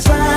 satisfied